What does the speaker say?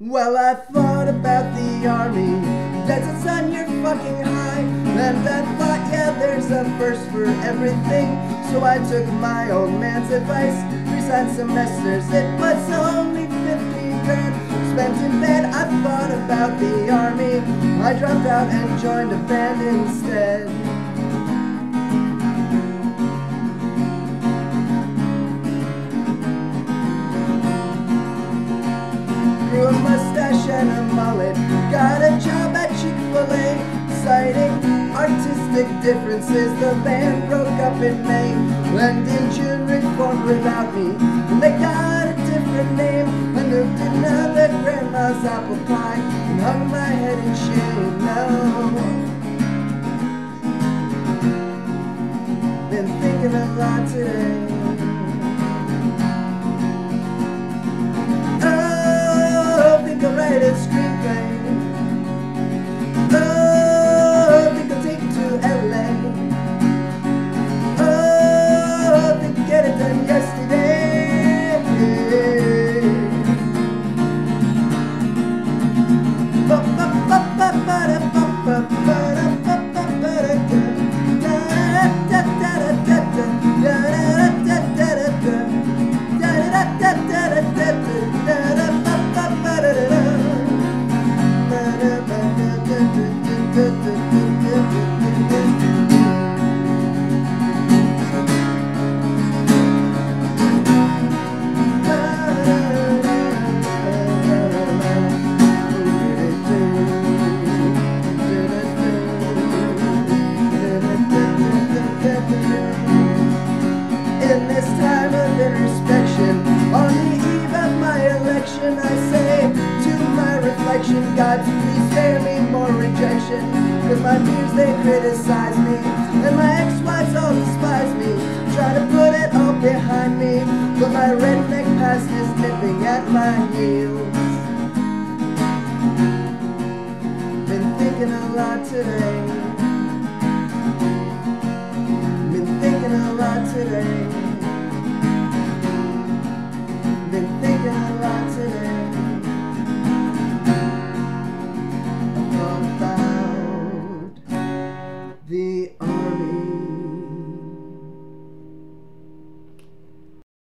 Well, I thought about the army. Desert sun, you're fucking high. And I thought, yeah, there's a first for everything. So I took my old man's advice. Three semesters, it was only 50 grand. Spent in bed, I thought about the army. I dropped out and joined a band instead. Grew a mustache and a mullet. Got a job at Chick-fil-A, citing artistic differences. The band broke up in May, and in June reformed without me. And they got a different name. I moved another grandma's apple pie and hung my head in shame. Now, my reflection, God, please spare me more rejection. Cause my peers, they criticize me, and my ex-wives all despise me. Try to put it all behind me, but my redneck past is nipping at my heels. Been thinking a lot today.